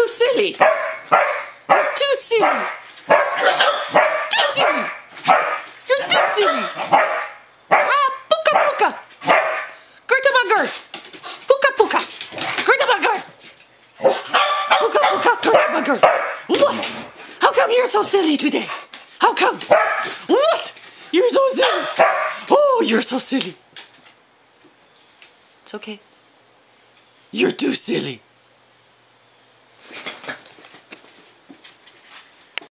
too silly. Too silly. Too silly. You're too silly. Ah, puka puka. Gerta bugger. Puka puka. Gerta bugger. Puka puka. Gerta bugger. What? How come you're so silly today? How come? What? You're so silly. Oh, you're so silly. It's okay. You're too silly.